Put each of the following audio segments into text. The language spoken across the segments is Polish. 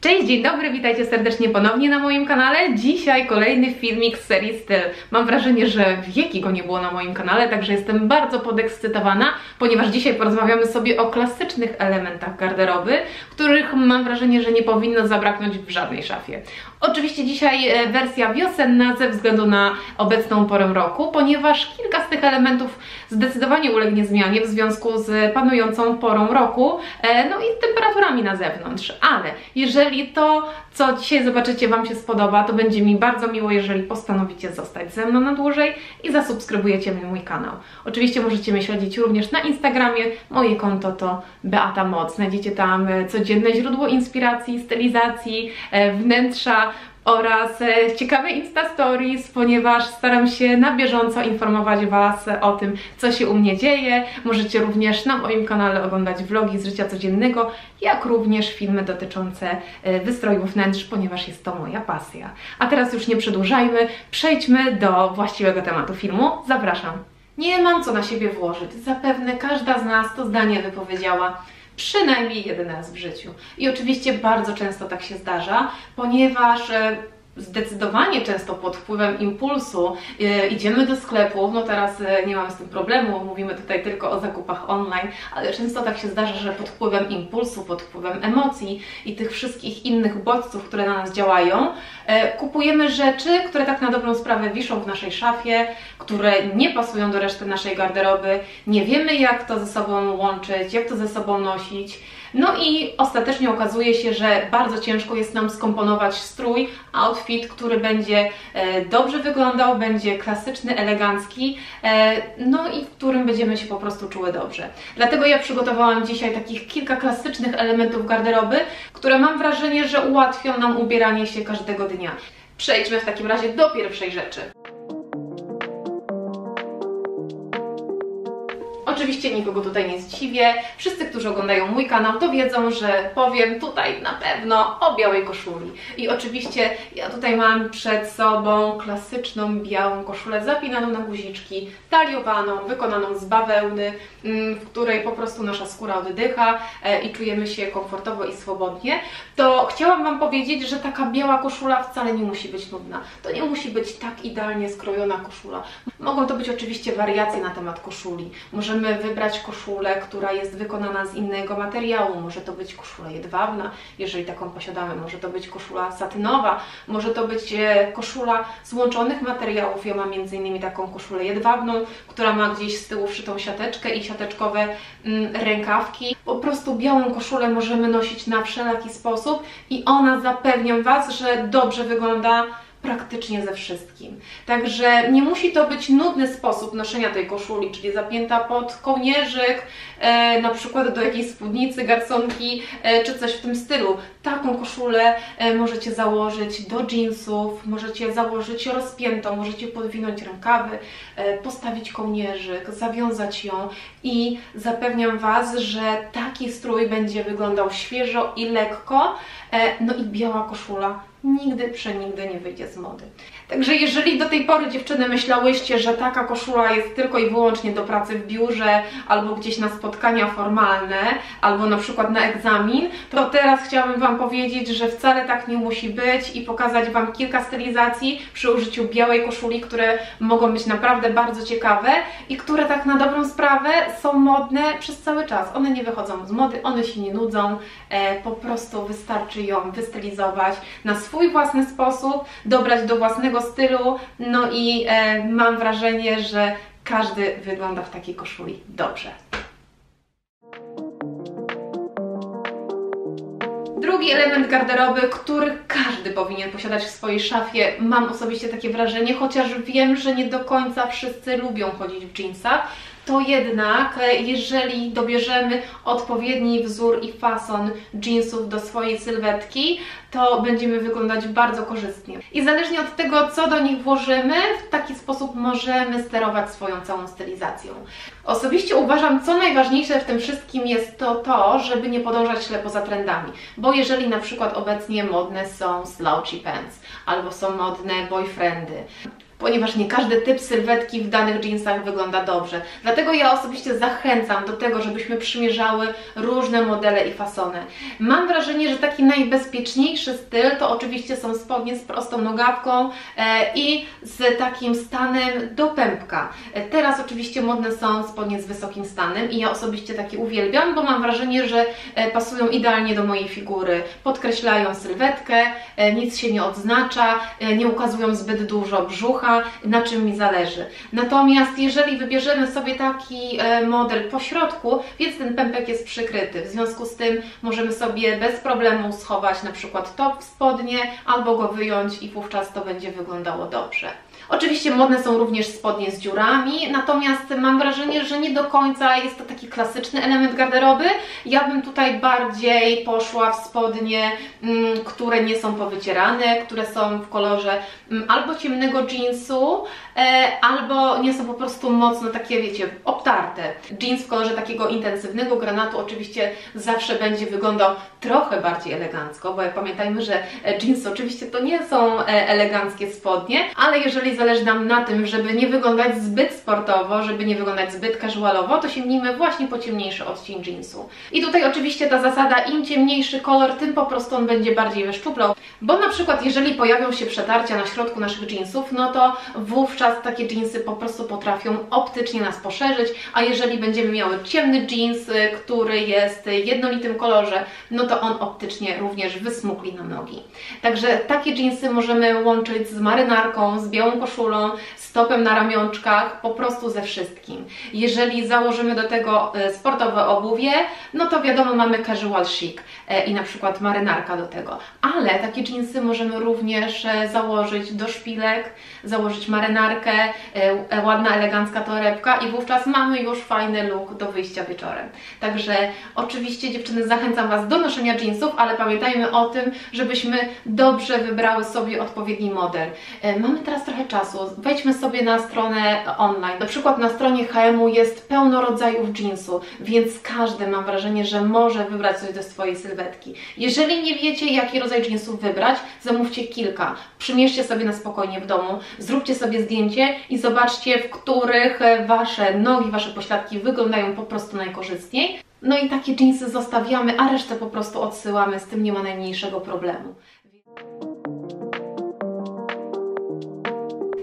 Cześć, dzień dobry, witajcie serdecznie ponownie na moim kanale. Dzisiaj kolejny filmik z serii Styl. Mam wrażenie, że wieki go nie było na moim kanale, także jestem bardzo podekscytowana, ponieważ dzisiaj porozmawiamy sobie o klasycznych elementach garderoby, których mam wrażenie, że nie powinno zabraknąć w żadnej szafie. Oczywiście dzisiaj e, wersja wiosenna ze względu na obecną porę roku, ponieważ kilka z tych elementów zdecydowanie ulegnie zmianie w związku z panującą porą roku, e, no i temperaturami na zewnątrz. Ale jeżeli to, co dzisiaj zobaczycie Wam się spodoba, to będzie mi bardzo miło, jeżeli postanowicie zostać ze mną na dłużej i zasubskrybujecie mój kanał. Oczywiście możecie mnie śledzić również na Instagramie. Moje konto to Beata Moc. Znajdziecie tam e, codzienne źródło inspiracji, stylizacji, wnętrza, oraz e, ciekawe Insta Stories, ponieważ staram się na bieżąco informować Was o tym, co się u mnie dzieje. Możecie również na moim kanale oglądać vlogi z życia codziennego, jak również filmy dotyczące e, wystroju wnętrz, ponieważ jest to moja pasja. A teraz już nie przedłużajmy, przejdźmy do właściwego tematu filmu. Zapraszam. Nie mam co na siebie włożyć. Zapewne każda z nas to zdanie wypowiedziała przynajmniej jeden raz w życiu. I oczywiście bardzo często tak się zdarza, ponieważ e, zdecydowanie często pod wpływem impulsu e, idziemy do sklepu, no teraz e, nie mamy z tym problemu, mówimy tutaj tylko o zakupach online, ale często tak się zdarza, że pod wpływem impulsu, pod wpływem emocji i tych wszystkich innych bodźców, które na nas działają, e, kupujemy rzeczy, które tak na dobrą sprawę wiszą w naszej szafie, które nie pasują do reszty naszej garderoby, nie wiemy jak to ze sobą łączyć, jak to ze sobą nosić, no i ostatecznie okazuje się, że bardzo ciężko jest nam skomponować strój, outfit, który będzie e, dobrze wyglądał, będzie klasyczny, elegancki, e, no i w którym będziemy się po prostu czuły dobrze. Dlatego ja przygotowałam dzisiaj takich kilka klasycznych elementów garderoby, które mam wrażenie, że ułatwią nam ubieranie się każdego dnia. Przejdźmy w takim razie do pierwszej rzeczy. Oczywiście nikogo tutaj nie zdziwię. Wszyscy, którzy oglądają mój kanał, to wiedzą, że powiem tutaj na pewno o białej koszuli. I oczywiście ja tutaj mam przed sobą klasyczną białą koszulę zapinaną na guziczki, taliowaną, wykonaną z bawełny, mm, w której po prostu nasza skóra oddycha e, i czujemy się komfortowo i swobodnie. To chciałam Wam powiedzieć, że taka biała koszula wcale nie musi być nudna. To nie musi być tak idealnie skrojona koszula. Mogą to być oczywiście wariacje na temat koszuli. Możemy wybrać koszulę, która jest wykonana z innego materiału. Może to być koszula jedwabna, jeżeli taką posiadamy. Może to być koszula satynowa, może to być e, koszula z łączonych materiałów. Ja mam innymi taką koszulę jedwabną, która ma gdzieś z tyłu wszytą siateczkę i siateczkowe mm, rękawki. Po prostu białą koszulę możemy nosić na wszelaki sposób i ona zapewniam Was, że dobrze wygląda praktycznie ze wszystkim. Także nie musi to być nudny sposób noszenia tej koszuli, czyli zapięta pod kołnierzyk, e, na przykład do jakiejś spódnicy, garsonki, e, czy coś w tym stylu. Taką koszulę e, możecie założyć do jeansów, możecie założyć rozpiętą, możecie podwinąć rękawy, e, postawić kołnierzyk, zawiązać ją i zapewniam Was, że taki strój będzie wyglądał świeżo i lekko, e, no i biała koszula nigdy, przenigdy nie wyjdzie z mody. Także jeżeli do tej pory dziewczyny myślałyście, że taka koszula jest tylko i wyłącznie do pracy w biurze, albo gdzieś na spotkania formalne, albo na przykład na egzamin, to teraz chciałabym Wam powiedzieć, że wcale tak nie musi być i pokazać Wam kilka stylizacji przy użyciu białej koszuli, które mogą być naprawdę bardzo ciekawe i które tak na dobrą sprawę są modne przez cały czas. One nie wychodzą z mody, one się nie nudzą, e, po prostu wystarczy ją wystylizować na swój własny sposób, dobrać do własnego stylu, no i e, mam wrażenie, że każdy wygląda w takiej koszuli dobrze. Drugi element garderoby, który każdy powinien posiadać w swojej szafie, mam osobiście takie wrażenie, chociaż wiem, że nie do końca wszyscy lubią chodzić w jeansach, to jednak e, jeżeli dobierzemy odpowiedni wzór i fason jeansów do swojej sylwetki, to będziemy wyglądać bardzo korzystnie. I zależnie od tego, co do nich włożymy, w taki sposób możemy sterować swoją całą stylizacją. Osobiście uważam, co najważniejsze w tym wszystkim jest to to, żeby nie podążać ślepo za trendami. Bo jeżeli na przykład obecnie modne są slouchy pants, albo są modne boyfriendy, ponieważ nie każdy typ sylwetki w danych jeansach wygląda dobrze. Dlatego ja osobiście zachęcam do tego, żebyśmy przymierzały różne modele i fasony. Mam wrażenie, że taki najbezpieczniejszy styl to oczywiście są spodnie z prostą nogawką e, i z takim stanem do pępka. E, teraz oczywiście modne są spodnie z wysokim stanem i ja osobiście takie uwielbiam, bo mam wrażenie, że e, pasują idealnie do mojej figury. Podkreślają sylwetkę, nic się nie odznacza, nie ukazują zbyt dużo brzucha, na czym mi zależy. Natomiast jeżeli wybierzemy sobie taki model po środku, więc ten pępek jest przykryty. W związku z tym możemy sobie bez problemu schować na przykład top w spodnie albo go wyjąć i wówczas to będzie wyglądało dobrze. Oczywiście modne są również spodnie z dziurami, natomiast mam wrażenie, że nie do końca jest to taki klasyczny element garderoby. Ja bym tutaj bardziej poszła w spodnie, mm, które nie są powycierane, które są w kolorze mm, albo ciemnego jeansu, e, albo nie są po prostu mocno takie, wiecie, obtarte. Jeans w kolorze takiego intensywnego granatu oczywiście zawsze będzie wyglądał trochę bardziej elegancko, bo pamiętajmy, że jeansy oczywiście to nie są e, eleganckie spodnie, ale jeżeli zależy nam na tym, żeby nie wyglądać zbyt sportowo, żeby nie wyglądać zbyt casualowo, to sięgnijmy właśnie po ciemniejszy odcień jeansu. I tutaj oczywiście ta zasada, im ciemniejszy kolor, tym po prostu on będzie bardziej wyszczuplał, bo na przykład jeżeli pojawią się przetarcia na środku naszych jeansów, no to wówczas takie jeansy po prostu potrafią optycznie nas poszerzyć, a jeżeli będziemy miały ciemny jeans, y, który jest jednolitym kolorze, no to on optycznie również wysmukli nam nogi. Także takie jeansy możemy łączyć z marynarką, z białą koszulą, stopem na ramionczkach, po prostu ze wszystkim. Jeżeli założymy do tego e, sportowe obuwie, no to wiadomo mamy casual chic e, i na przykład marynarka do tego. Ale takie jeansy możemy również e, założyć do szpilek, założyć marynarkę, ładna elegancka torebka i wówczas mamy już fajny look do wyjścia wieczorem. Także oczywiście dziewczyny zachęcam Was do noszenia jeansów, ale pamiętajmy o tym, żebyśmy dobrze wybrały sobie odpowiedni model. Mamy teraz trochę czasu. Wejdźmy sobie na stronę online. Na przykład na stronie HM-u jest pełno rodzajów jeansu, więc każdy mam wrażenie, że może wybrać coś do swojej sylwetki. Jeżeli nie wiecie, jaki rodzaj jeansów wybrać, zamówcie kilka. Przymierzcie sobie na spokojnie w domu, zróbcie sobie zdjęcie i zobaczcie, w których Wasze nogi, Wasze pośladki wyglądają po prostu najkorzystniej. No i takie jeansy zostawiamy, a resztę po prostu odsyłamy, z tym nie ma najmniejszego problemu.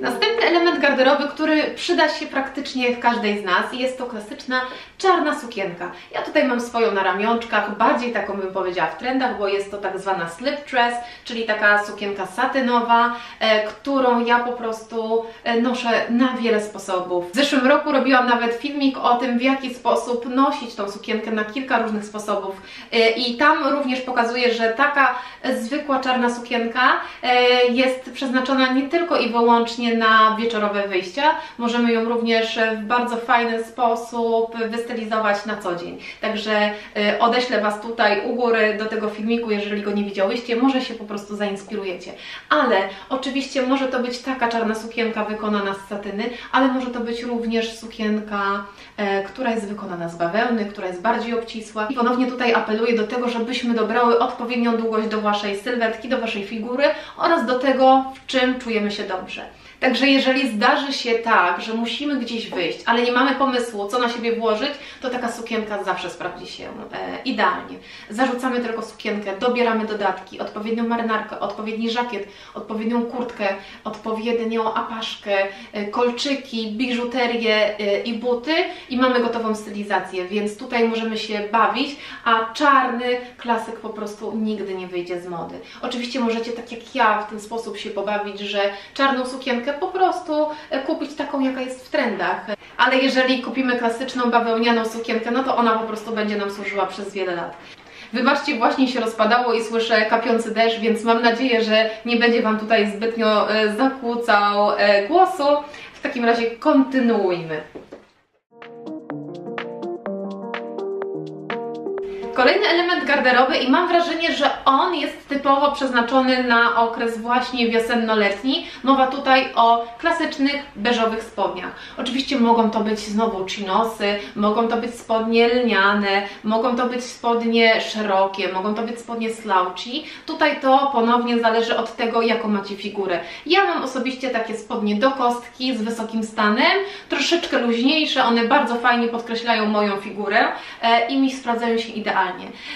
Następny element garderoby, który przyda się praktycznie w każdej z nas jest to klasyczna czarna sukienka. Ja tutaj mam swoją na ramionczkach, bardziej taką bym powiedziała w trendach, bo jest to tak zwana slip dress, czyli taka sukienka satynowa, e, którą ja po prostu e, noszę na wiele sposobów. W zeszłym roku robiłam nawet filmik o tym, w jaki sposób nosić tą sukienkę na kilka różnych sposobów e, i tam również pokazuję, że taka zwykła czarna sukienka e, jest przeznaczona nie tylko i wyłącznie na wieczorowe wyjścia, możemy ją również w bardzo fajny sposób wystylizować na co dzień. Także e, odeślę Was tutaj u góry do tego filmiku, jeżeli go nie widziałyście, może się po prostu zainspirujecie. Ale oczywiście może to być taka czarna sukienka wykonana z satyny, ale może to być również sukienka, e, która jest wykonana z bawełny, która jest bardziej obcisła. I ponownie tutaj apeluję do tego, żebyśmy dobrały odpowiednią długość do Waszej sylwetki, do Waszej figury oraz do tego, w czym czujemy się dobrze. Także jeżeli zdarzy się tak, że musimy gdzieś wyjść, ale nie mamy pomysłu, co na siebie włożyć, to taka sukienka zawsze sprawdzi się e, idealnie. Zarzucamy tylko sukienkę, dobieramy dodatki, odpowiednią marynarkę, odpowiedni żakiet, odpowiednią kurtkę, odpowiednią apaszkę, e, kolczyki, biżuterię e, i buty i mamy gotową stylizację, więc tutaj możemy się bawić, a czarny klasyk po prostu nigdy nie wyjdzie z mody. Oczywiście możecie tak jak ja w ten sposób się pobawić, że czarną sukienkę po prostu e, kupić taką, jaka jest w trendach. Ale jeżeli kupimy klasyczną bawełnianą sukienkę, no to ona po prostu będzie nam służyła przez wiele lat. Wybaczcie, właśnie się rozpadało i słyszę kapiący deszcz, więc mam nadzieję, że nie będzie Wam tutaj zbytnio e, zakłócał e, głosu. W takim razie kontynuujmy. Kolejny element garderoby i mam wrażenie, że on jest typowo przeznaczony na okres właśnie wiosenno-letni. Mowa tutaj o klasycznych beżowych spodniach. Oczywiście mogą to być znowu chinosy, mogą to być spodnie lniane, mogą to być spodnie szerokie, mogą to być spodnie slouchy. Tutaj to ponownie zależy od tego, jaką macie figurę. Ja mam osobiście takie spodnie do kostki z wysokim stanem, troszeczkę luźniejsze, one bardzo fajnie podkreślają moją figurę e, i mi sprawdzają się idealnie.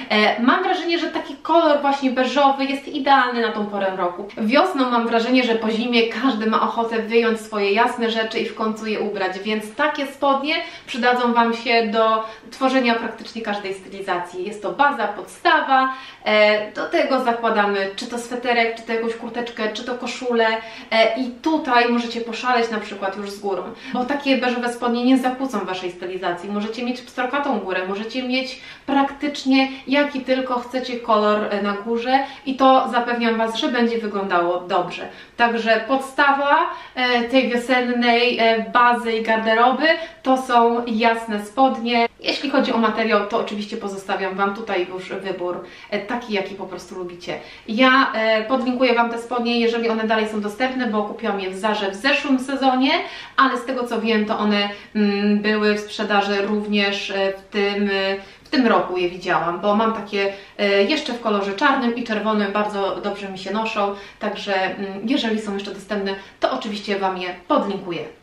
E, mam wrażenie, że taki kolor właśnie beżowy jest idealny na tą porę roku. Wiosną mam wrażenie, że po zimie każdy ma ochotę wyjąć swoje jasne rzeczy i w końcu je ubrać, więc takie spodnie przydadzą Wam się do tworzenia praktycznie każdej stylizacji. Jest to baza, podstawa, e, do tego zakładamy czy to sweterek, czy to jakąś kurteczkę, czy to koszulę i tutaj możecie poszaleć na przykład już z górą, bo takie beżowe spodnie nie zakłócą Waszej stylizacji. Możecie mieć pstrokatą górę, możecie mieć praktycznie jaki tylko chcecie kolor e, na górze i to zapewniam Was, że będzie wyglądało dobrze. Także podstawa e, tej wiosennej e, bazy i garderoby to są jasne spodnie. Jeśli chodzi o materiał, to oczywiście pozostawiam Wam tutaj już wybór taki, jaki po prostu lubicie. Ja podlinkuję Wam te spodnie, jeżeli one dalej są dostępne, bo kupiłam je w Zarze w zeszłym sezonie, ale z tego co wiem, to one mm, były w sprzedaży również w tym tym roku je widziałam, bo mam takie e, jeszcze w kolorze czarnym i czerwonym, bardzo dobrze mi się noszą, także mm, jeżeli są jeszcze dostępne, to oczywiście Wam je podlinkuję.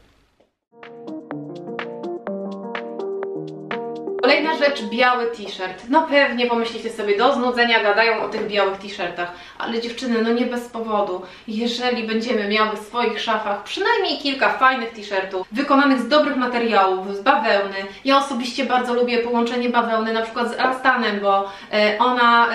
Kolejna rzecz, biały t-shirt. No pewnie pomyślicie sobie, do znudzenia gadają o tych białych t-shirtach, ale dziewczyny, no nie bez powodu. Jeżeli będziemy miały w swoich szafach przynajmniej kilka fajnych t-shirtów, wykonanych z dobrych materiałów, z bawełny. Ja osobiście bardzo lubię połączenie bawełny na przykład z elastanem, bo e, ona e,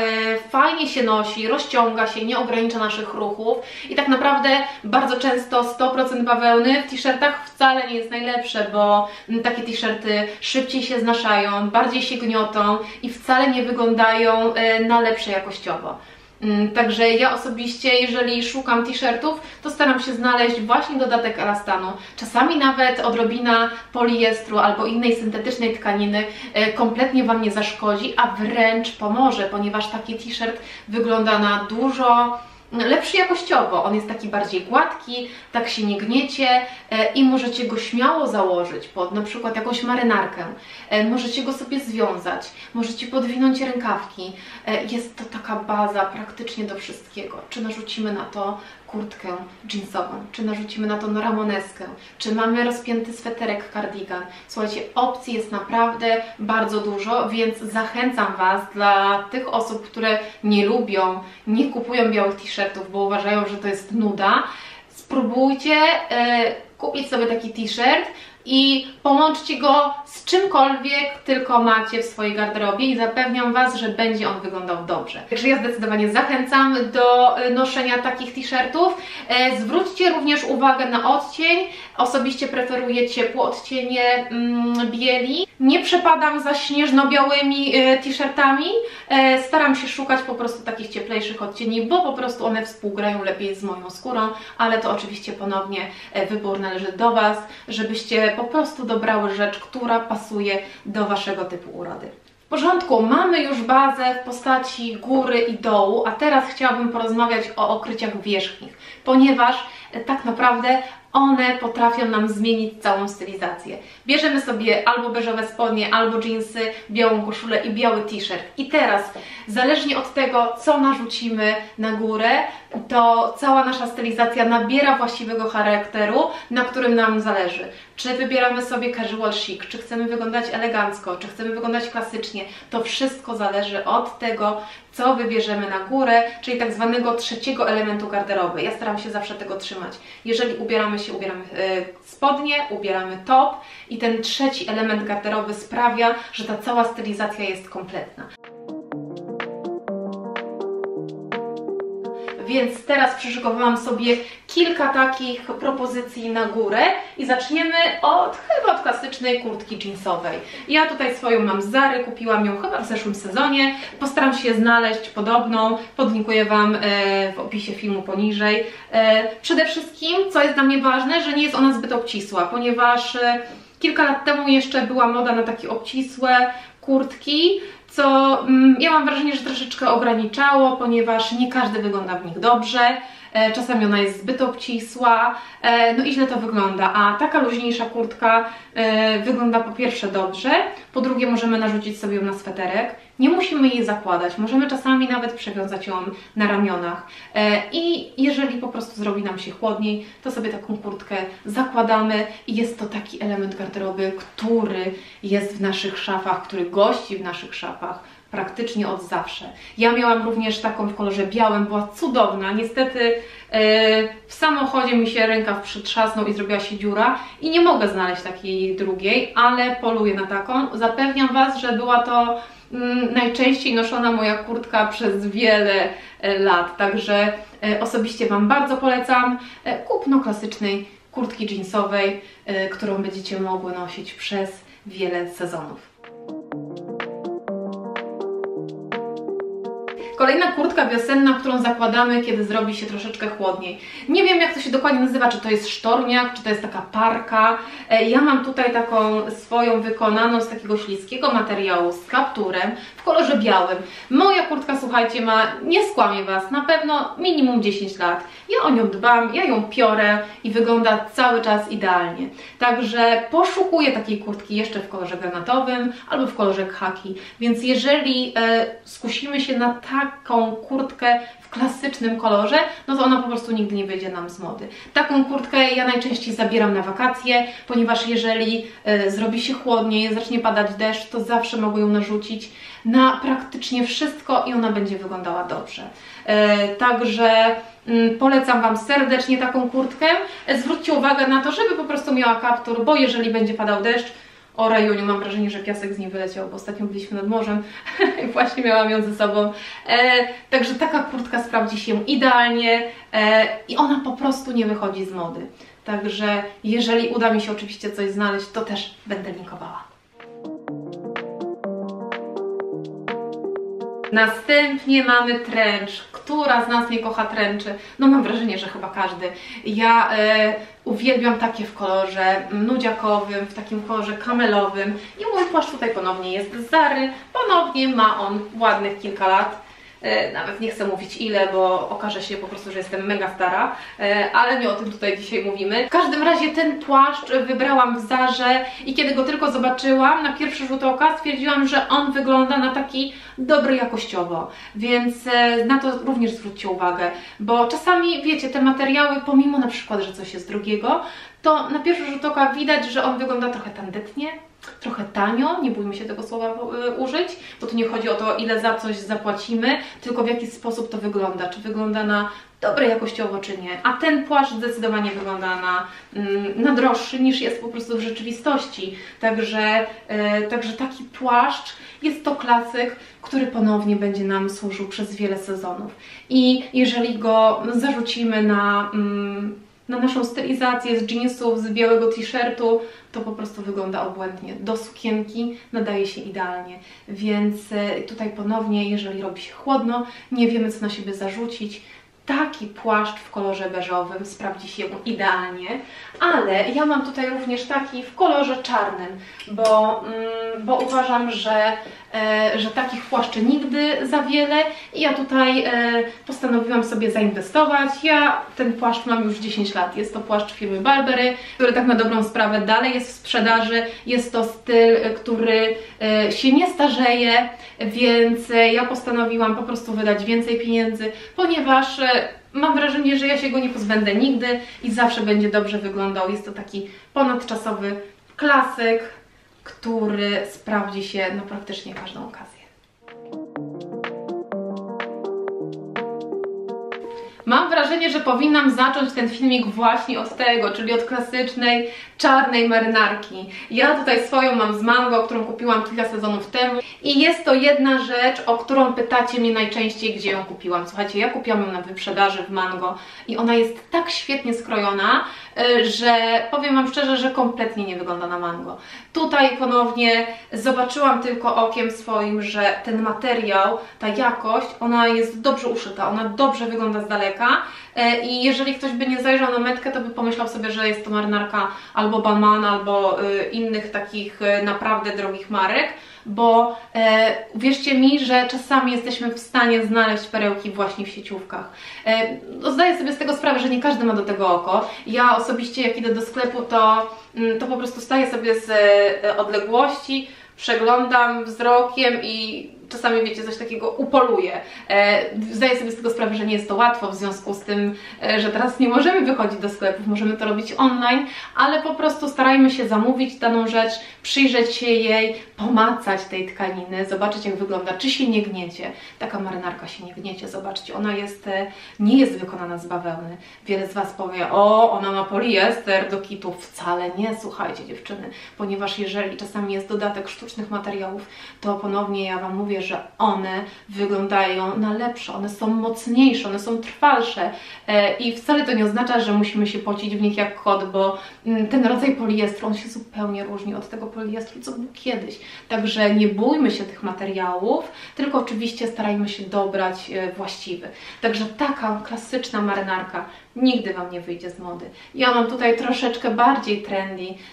fajnie się nosi, rozciąga się, nie ogranicza naszych ruchów i tak naprawdę bardzo często 100% bawełny w t-shirtach wcale nie jest najlepsze, bo takie t-shirty szybciej się znaszają, bardziej się gniotą i wcale nie wyglądają e, na lepsze jakościowo. Mm, także ja osobiście, jeżeli szukam t-shirtów, to staram się znaleźć właśnie dodatek elastanu. Czasami nawet odrobina poliestru albo innej syntetycznej tkaniny e, kompletnie Wam nie zaszkodzi, a wręcz pomoże, ponieważ taki t-shirt wygląda na dużo lepszy jakościowo. On jest taki bardziej gładki, tak się nie gniecie e, i możecie go śmiało założyć pod na przykład jakąś marynarkę. E, możecie go sobie związać, możecie podwinąć rękawki. E, jest to taka baza praktycznie do wszystkiego. Czy narzucimy na to kurtkę jeansową, czy narzucimy na to ramoneskę, czy mamy rozpięty sweterek cardigan. Słuchajcie, opcji jest naprawdę bardzo dużo, więc zachęcam Was dla tych osób, które nie lubią, nie kupują białych t-shirtów, bo uważają, że to jest nuda, spróbujcie e, kupić sobie taki t-shirt, i połączcie go z czymkolwiek tylko macie w swojej garderobie i zapewniam Was, że będzie on wyglądał dobrze. Także ja zdecydowanie zachęcam do y, noszenia takich t-shirtów. E, zwróćcie również uwagę na odcień. Osobiście preferuję ciepłe odcienie mm, bieli. Nie przepadam za śnieżno-białymi y, t-shirtami. E, staram się szukać po prostu takich cieplejszych odcieni, bo po prostu one współgrają lepiej z moją skórą, ale to oczywiście ponownie e, wybór należy do Was, żebyście po prostu dobrały rzecz, która pasuje do Waszego typu urody. W porządku, mamy już bazę w postaci góry i dołu, a teraz chciałabym porozmawiać o okryciach wierzchnich, ponieważ e, tak naprawdę one potrafią nam zmienić całą stylizację. Bierzemy sobie albo beżowe spodnie, albo jeansy, białą koszulę i biały t-shirt. I teraz, zależnie od tego, co narzucimy na górę, to cała nasza stylizacja nabiera właściwego charakteru, na którym nam zależy. Czy wybieramy sobie casual chic, czy chcemy wyglądać elegancko, czy chcemy wyglądać klasycznie, to wszystko zależy od tego, co wybierzemy na górę, czyli tak zwanego trzeciego elementu garderoby. Ja staram się zawsze tego trzymać. Jeżeli ubieramy się, ubieramy e, spodnie, ubieramy top i ten trzeci element garderoby sprawia, że ta cała stylizacja jest kompletna. Więc teraz przyszykowałam sobie kilka takich propozycji na górę i zaczniemy od chyba od klasycznej kurtki jeansowej. Ja tutaj swoją mam z Zary, kupiłam ją chyba w zeszłym sezonie, postaram się znaleźć podobną, podlinkuję Wam e, w opisie filmu poniżej. E, przede wszystkim, co jest dla mnie ważne, że nie jest ona zbyt obcisła, ponieważ e, kilka lat temu jeszcze była moda na takie obcisłe kurtki, co mm, ja mam wrażenie, że troszeczkę ograniczało, ponieważ nie każdy wygląda w nich dobrze. E, czasami ona jest zbyt obcisła, e, no i źle to wygląda, a taka luźniejsza kurtka e, wygląda po pierwsze dobrze, po drugie możemy narzucić sobie ją na sweterek, nie musimy jej zakładać, możemy czasami nawet przewiązać ją na ramionach i jeżeli po prostu zrobi nam się chłodniej, to sobie taką kurtkę zakładamy i jest to taki element garderoby, który jest w naszych szafach, który gości w naszych szafach, praktycznie od zawsze. Ja miałam również taką w kolorze białym, była cudowna. Niestety e, w samochodzie mi się rękaw przytrzasnął i zrobiła się dziura i nie mogę znaleźć takiej drugiej, ale poluję na taką. Zapewniam Was, że była to najczęściej noszona moja kurtka przez wiele e, lat, także e, osobiście Wam bardzo polecam kupno klasycznej kurtki jeansowej, którą będziecie mogły nosić przez wiele sezonów. Kolejna kurtka wiosenna, którą zakładamy, kiedy zrobi się troszeczkę chłodniej. Nie wiem, jak to się dokładnie nazywa, czy to jest sztorniak, czy to jest taka parka. E, ja mam tutaj taką swoją wykonaną z takiego śliskiego materiału, z kapturem, w kolorze białym. Moja kurtka, słuchajcie, ma, nie skłamię Was, na pewno minimum 10 lat. Ja o nią dbam, ja ją piorę i wygląda cały czas idealnie. Także poszukuję takiej kurtki jeszcze w kolorze granatowym albo w kolorze khaki. Więc jeżeli e, skusimy się na tak taką kurtkę w klasycznym kolorze, no to ona po prostu nigdy nie wyjdzie nam z mody. Taką kurtkę ja najczęściej zabieram na wakacje, ponieważ jeżeli y, zrobi się chłodniej, zacznie padać deszcz, to zawsze mogę ją narzucić na praktycznie wszystko i ona będzie wyglądała dobrze. Y, także y, polecam Wam serdecznie taką kurtkę. Zwróćcie uwagę na to, żeby po prostu miała kaptur, bo jeżeli będzie padał deszcz, o rajoniu. Mam wrażenie, że piasek z niej wyleciał, bo ostatnio byliśmy nad morzem i właśnie miałam ją ze sobą. E, także taka kurtka sprawdzi się idealnie e, i ona po prostu nie wychodzi z mody. Także jeżeli uda mi się oczywiście coś znaleźć, to też będę linkowała. Następnie mamy trench. Która z nas nie kocha trenczy? No mam wrażenie, że chyba każdy. Ja e, uwielbiam takie w kolorze nudziakowym, w takim kolorze kamelowym. I mój płaszcz tutaj ponownie jest z Zary. Ponownie ma on ładnych kilka lat. E, nawet nie chcę mówić ile, bo okaże się po prostu, że jestem mega stara, e, ale nie o tym tutaj dzisiaj mówimy. W każdym razie ten płaszcz wybrałam w Zarze i kiedy go tylko zobaczyłam, na pierwszy rzut oka stwierdziłam, że on wygląda na taki dobry jakościowo, więc e, na to również zwróćcie uwagę, bo czasami, wiecie, te materiały, pomimo na przykład, że coś jest drugiego, to na pierwszy rzut oka widać, że on wygląda trochę tandetnie, trochę tanio, nie bójmy się tego słowa e, użyć, bo tu nie chodzi o to, ile za coś zapłacimy, tylko w jaki sposób to wygląda. Czy wygląda na dobre jakościowo, czy nie. A ten płaszcz zdecydowanie wygląda na, mm, na droższy niż jest po prostu w rzeczywistości. Także, e, także taki płaszcz jest to klasyk, który ponownie będzie nam służył przez wiele sezonów. I jeżeli go zarzucimy na... Na naszą stylizację z jeansów, z białego t-shirtu, to po prostu wygląda obłędnie. Do sukienki nadaje się idealnie, więc e, tutaj ponownie, jeżeli robi się chłodno, nie wiemy co na siebie zarzucić, taki płaszcz w kolorze beżowym sprawdzi się idealnie, ale ja mam tutaj również taki w kolorze czarnym, bo, mm, bo uważam, że, że takich płaszczy nigdy za wiele i ja tutaj e, postanowiłam sobie zainwestować. Ja ten płaszcz mam już 10 lat, jest to płaszcz firmy Barbery, który tak na dobrą sprawę dalej jest w sprzedaży, jest to styl, który e, się nie starzeje, więc e, ja postanowiłam po prostu wydać więcej pieniędzy, ponieważ e, mam wrażenie, że ja się go nie pozbędę nigdy i zawsze będzie dobrze wyglądał. Jest to taki ponadczasowy klasyk, który sprawdzi się na praktycznie każdą okazję. Mam wrażenie, że powinnam zacząć ten filmik właśnie od tego, czyli od klasycznej czarnej marynarki. Ja tutaj swoją mam z mango, którą kupiłam kilka sezonów temu i jest to jedna rzecz, o którą pytacie mnie najczęściej, gdzie ją kupiłam. Słuchajcie, ja kupiłam ją na wyprzedaży w mango i ona jest tak świetnie skrojona, że powiem Wam szczerze, że kompletnie nie wygląda na mango. Tutaj ponownie zobaczyłam tylko okiem swoim, że ten materiał, ta jakość, ona jest dobrze uszyta, ona dobrze wygląda z daleka i jeżeli ktoś by nie zajrzał na metkę, to by pomyślał sobie, że jest to marynarka albo Balmain, albo y, innych takich naprawdę drogich marek, bo e, wierzcie mi, że czasami jesteśmy w stanie znaleźć perełki właśnie w sieciówkach. E, no, zdaję sobie z tego sprawę, że nie każdy ma do tego oko. Ja osobiście jak idę do sklepu, to, mm, to po prostu staję sobie z e, odległości, przeglądam wzrokiem i czasami, wiecie, coś takiego upoluje. E, zdaję sobie z tego sprawę, że nie jest to łatwo w związku z tym, e, że teraz nie możemy wychodzić do sklepów, możemy to robić online, ale po prostu starajmy się zamówić daną rzecz, przyjrzeć się jej, pomacać tej tkaniny, zobaczyć jak wygląda, czy się nie gniecie. Taka marynarka się nie gniecie, zobaczcie, ona jest, e, nie jest wykonana z bawełny. Wiele z Was powie, o, ona ma poliester do kitów. Wcale nie, słuchajcie dziewczyny, ponieważ jeżeli czasami jest dodatek sztucznych materiałów, to ponownie ja Wam mówię, że one wyglądają na lepsze, one są mocniejsze, one są trwalsze e, i wcale to nie oznacza, że musimy się pocić w nich jak kot, bo mm, ten rodzaj poliestru, on się zupełnie różni od tego poliestru, co był kiedyś. Także nie bójmy się tych materiałów, tylko oczywiście starajmy się dobrać e, właściwy. Także taka klasyczna marynarka nigdy Wam nie wyjdzie z mody. Ja mam tutaj troszeczkę bardziej trendy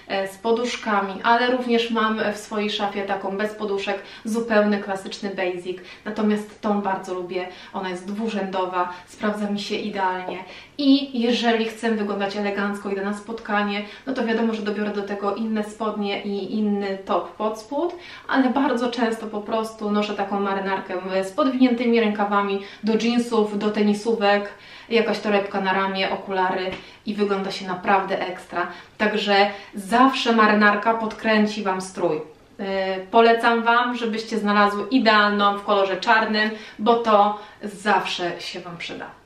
e, z poduszkami, ale również mam w swojej szafie taką bez poduszek, zupełny klasyczny basic. Natomiast tą bardzo lubię, ona jest dwurzędowa, sprawdza mi się idealnie. I jeżeli chcę wyglądać elegancko, idę na spotkanie, no to wiadomo, że dobiorę do tego inne spodnie i inny top pod spód, ale bardzo często po prostu noszę taką marynarkę z podwiniętymi rękawami do jeansów, do tenisówek, jakaś torebka na ramię, okulary i wygląda się naprawdę ekstra. Także zawsze marynarka podkręci Wam strój. Yy, polecam Wam, żebyście znalazły idealną w kolorze czarnym, bo to zawsze się Wam przyda.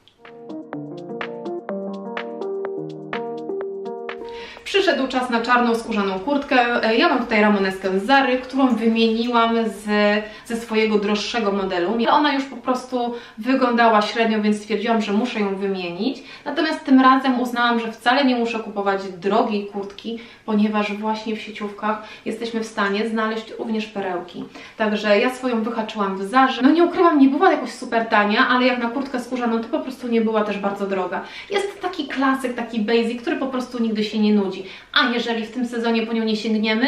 Przyszedł czas na czarną skórzaną kurtkę. E, ja mam tutaj ramoneskę z Zary, którą wymieniłam z, ze swojego droższego modelu. Ona już po prostu wyglądała średnio, więc stwierdziłam, że muszę ją wymienić. Natomiast tym razem uznałam, że wcale nie muszę kupować drogiej kurtki, ponieważ właśnie w sieciówkach jesteśmy w stanie znaleźć również perełki. Także ja swoją wyhaczyłam w Zarze. No nie ukrywam, nie była jakoś super tania, ale jak na kurtkę skórzaną to po prostu nie była też bardzo droga. Jest taki klasyk, taki basic, który po prostu nigdy się nie nudzi. A jeżeli w tym sezonie po nią nie sięgniemy,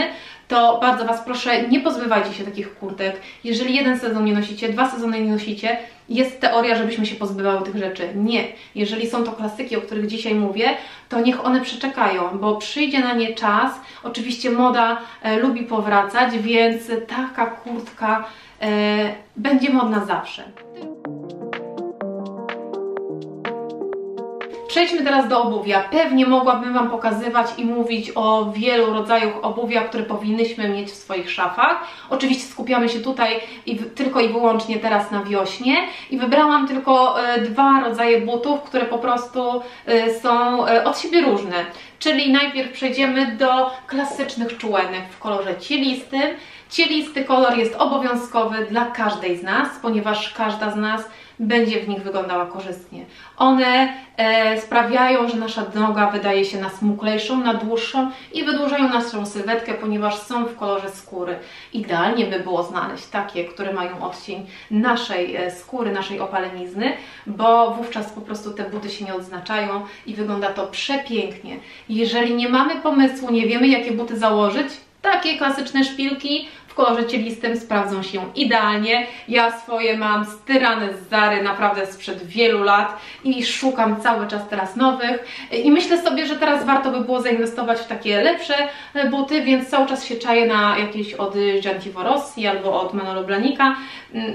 to bardzo Was proszę, nie pozbywajcie się takich kurtek. Jeżeli jeden sezon nie nosicie, dwa sezony nie nosicie, jest teoria, żebyśmy się pozbywały tych rzeczy. Nie. Jeżeli są to klasyki, o których dzisiaj mówię, to niech one przeczekają, bo przyjdzie na nie czas. Oczywiście moda e, lubi powracać, więc taka kurtka e, będzie modna zawsze. Przejdźmy teraz do obuwia. Pewnie mogłabym Wam pokazywać i mówić o wielu rodzajach obuwia, które powinnyśmy mieć w swoich szafach. Oczywiście skupiamy się tutaj i tylko i wyłącznie teraz na wiośnie i wybrałam tylko e, dwa rodzaje butów, które po prostu e, są e, od siebie różne. Czyli najpierw przejdziemy do klasycznych czułenek w kolorze cielistym. Cielisty kolor jest obowiązkowy dla każdej z nas, ponieważ każda z nas będzie w nich wyglądała korzystnie. One e, sprawiają, że nasza noga wydaje się na smuklejszą, na dłuższą i wydłużają naszą sylwetkę, ponieważ są w kolorze skóry. Idealnie by było znaleźć takie, które mają odcień naszej e, skóry, naszej opalenizny, bo wówczas po prostu te buty się nie odznaczają i wygląda to przepięknie. Jeżeli nie mamy pomysłu, nie wiemy jakie buty założyć, takie klasyczne szpilki kolorze cielistym sprawdzą się idealnie. Ja swoje mam styrane z Zary naprawdę sprzed wielu lat i szukam cały czas teraz nowych i myślę sobie, że teraz warto by było zainwestować w takie lepsze buty, więc cały czas się czaję na jakieś od Giantivo Rossi albo od Manolo Blanika.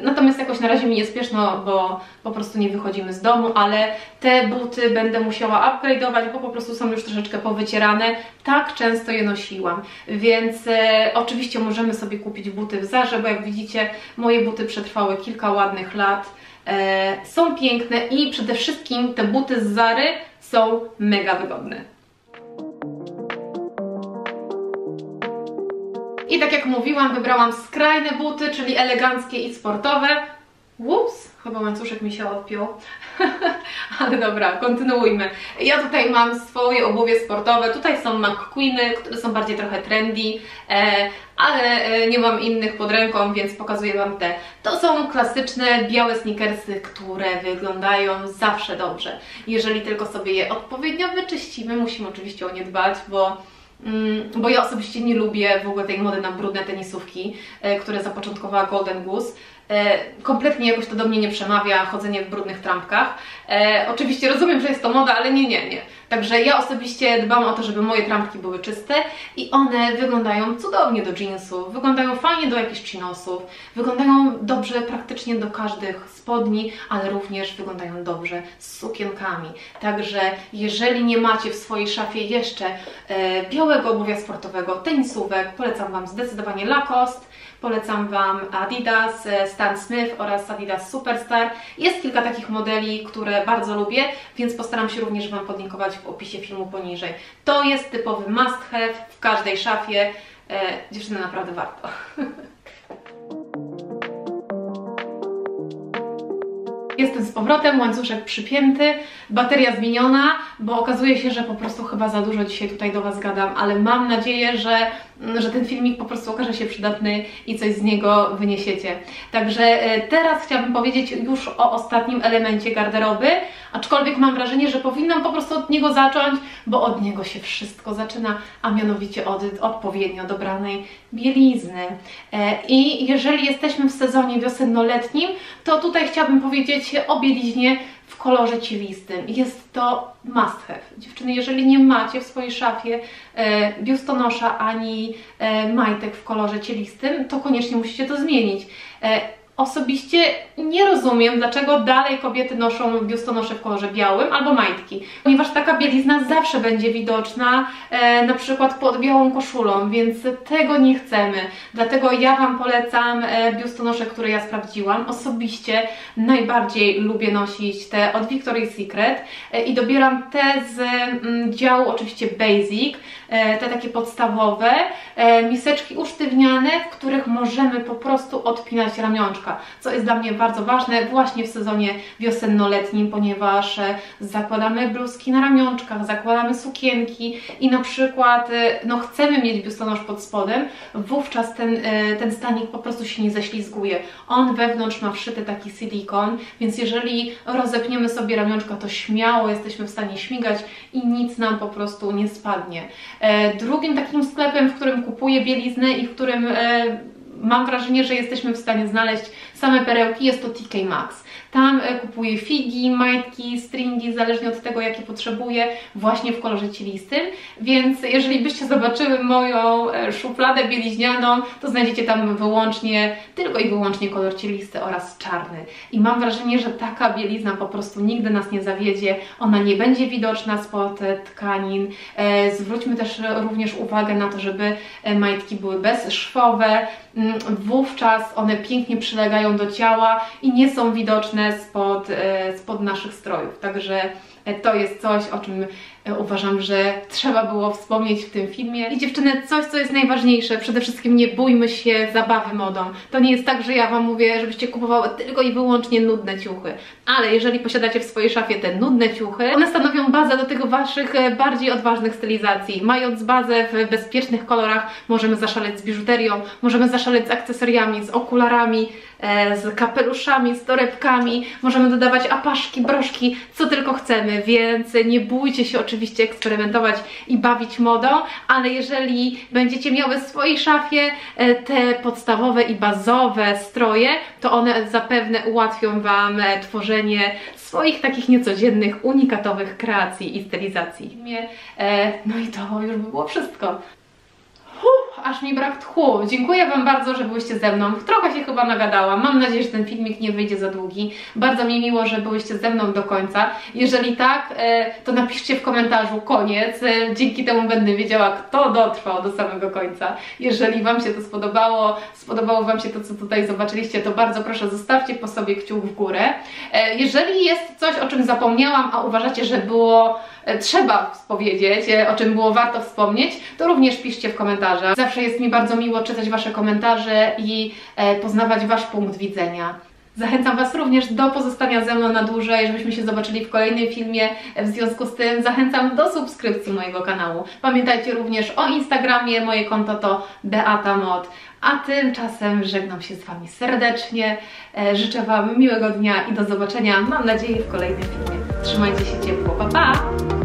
Natomiast jakoś na razie mi nie spieszno, bo po prostu nie wychodzimy z domu, ale te buty będę musiała upgrade'ować, bo po prostu są już troszeczkę powycierane. Tak często je nosiłam, więc e, oczywiście możemy sobie kupić buty w Zarze, bo jak widzicie moje buty przetrwały kilka ładnych lat. E, są piękne i przede wszystkim te buty z Zary są mega wygodne. I tak jak mówiłam, wybrałam skrajne buty, czyli eleganckie i sportowe. Chyba łańcuszek mi się odpiął. Ale dobra, kontynuujmy. Ja tutaj mam swoje obuwie sportowe. Tutaj są McQueeny, które są bardziej trochę trendy, e, ale e, nie mam innych pod ręką, więc pokazuję Wam te. To są klasyczne białe sneakersy, które wyglądają zawsze dobrze. Jeżeli tylko sobie je odpowiednio wyczyścimy, musimy oczywiście o nie dbać, bo mm, bo ja osobiście nie lubię w ogóle tej mody na brudne tenisówki, e, które zapoczątkowała Golden Goose. E, kompletnie jakoś to do mnie nie przemawia, chodzenie w brudnych trampkach. E, oczywiście rozumiem, że jest to moda, ale nie, nie, nie. Także ja osobiście dbam o to, żeby moje trampki były czyste i one wyglądają cudownie do jeansów, wyglądają fajnie do jakichś chinosów, wyglądają dobrze praktycznie do każdych spodni, ale również wyglądają dobrze z sukienkami. Także jeżeli nie macie w swojej szafie jeszcze e, białego obuwia sportowego, tenisówek, polecam Wam zdecydowanie Lacoste, Polecam Wam Adidas, e, Stan Smith oraz Adidas Superstar. Jest kilka takich modeli, które bardzo lubię, więc postaram się również Wam podlinkować w opisie filmu poniżej. To jest typowy must have w każdej szafie. E, dziewczyny, naprawdę warto. Jestem z powrotem, łańcuszek przypięty, bateria zmieniona, bo okazuje się, że po prostu chyba za dużo dzisiaj tutaj do Was gadam, ale mam nadzieję, że że ten filmik po prostu okaże się przydatny i coś z niego wyniesiecie. Także e, teraz chciałabym powiedzieć już o ostatnim elemencie garderoby, aczkolwiek mam wrażenie, że powinnam po prostu od niego zacząć, bo od niego się wszystko zaczyna, a mianowicie od odpowiednio dobranej bielizny. E, I jeżeli jesteśmy w sezonie wiosenno-letnim, to tutaj chciałabym powiedzieć o bieliźnie w kolorze cielistym. Jest to must have. Dziewczyny, jeżeli nie macie w swojej szafie e, biustonosza ani e, majtek w kolorze cielistym, to koniecznie musicie to zmienić. E, Osobiście nie rozumiem, dlaczego dalej kobiety noszą biustonosze w kolorze białym albo majtki, ponieważ taka bielizna zawsze będzie widoczna e, na przykład pod białą koszulą, więc tego nie chcemy. Dlatego ja Wam polecam e, biustonosze, które ja sprawdziłam. Osobiście najbardziej lubię nosić te od Victoria's Secret e, i dobieram te z mm, działu oczywiście Basic, te takie podstawowe, e, miseczki usztywniane, w których możemy po prostu odpinać ramionczka co jest dla mnie bardzo ważne właśnie w sezonie wiosenno-letnim, ponieważ e, zakładamy bluzki na ramionczkach, zakładamy sukienki i na przykład e, no, chcemy mieć biustonosz pod spodem, wówczas ten, e, ten stanik po prostu się nie ześlizguje. On wewnątrz ma wszyty taki silikon, więc jeżeli rozepniemy sobie ramionczka, to śmiało jesteśmy w stanie śmigać i nic nam po prostu nie spadnie. Drugim takim sklepem, w którym kupuję bieliznę i w którym mam wrażenie, że jesteśmy w stanie znaleźć same perełki, jest to TK Maxx. Tam e, kupuję figi, majtki, stringi, zależnie od tego, jakie potrzebuję, właśnie w kolorze cielistym. Więc jeżeli byście zobaczyły moją e, szufladę bieliźnianą, to znajdziecie tam wyłącznie, tylko i wyłącznie kolor cielisty oraz czarny. I mam wrażenie, że taka bielizna po prostu nigdy nas nie zawiedzie. Ona nie będzie widoczna spod tkanin. E, zwróćmy też również uwagę na to, żeby majtki były bezszwowe. Mm, wówczas one pięknie przylegają do ciała i nie są widoczne spod, e, spod naszych strojów. Także e, to jest coś, o czym uważam, że trzeba było wspomnieć w tym filmie. I dziewczyny, coś co jest najważniejsze, przede wszystkim nie bójmy się zabawy modą. To nie jest tak, że ja Wam mówię, żebyście kupowały tylko i wyłącznie nudne ciuchy. Ale jeżeli posiadacie w swojej szafie te nudne ciuchy, one stanowią bazę do tych Waszych e, bardziej odważnych stylizacji. Mając bazę w bezpiecznych kolorach, możemy zaszaleć z biżuterią, możemy zaszaleć z akcesoriami, z okularami, e, z kapeluszami, z torebkami, możemy dodawać apaszki, broszki, co tylko chcemy, więc nie bójcie się oczywiście eksperymentować i bawić modą, ale jeżeli będziecie miały w swojej szafie e, te podstawowe i bazowe stroje, to one zapewne ułatwią Wam e, tworzenie swoich takich niecodziennych, unikatowych kreacji i stylizacji. E, no i to już by było wszystko aż mi brak tchu. Dziękuję Wam bardzo, że byłyście ze mną. Trochę się chyba nagadałam. Mam nadzieję, że ten filmik nie wyjdzie za długi. Bardzo mi miło, że byłyście ze mną do końca. Jeżeli tak, e, to napiszcie w komentarzu koniec. E, dzięki temu będę wiedziała, kto dotrwał do samego końca. Jeżeli Wam się to spodobało, spodobało Wam się to, co tutaj zobaczyliście, to bardzo proszę zostawcie po sobie kciuk w górę. E, jeżeli jest coś, o czym zapomniałam, a uważacie, że było trzeba powiedzieć, o czym było warto wspomnieć, to również piszcie w komentarzach. Zawsze jest mi bardzo miło czytać Wasze komentarze i e, poznawać Wasz punkt widzenia. Zachęcam Was również do pozostania ze mną na dłużej, żebyśmy się zobaczyli w kolejnym filmie. W związku z tym zachęcam do subskrypcji mojego kanału. Pamiętajcie również o Instagramie, moje konto to Beata Mod. A tymczasem żegnam się z Wami serdecznie. E, życzę Wam miłego dnia i do zobaczenia, mam nadzieję, w kolejnym filmie. Trzymajcie się ciepło, pa pa!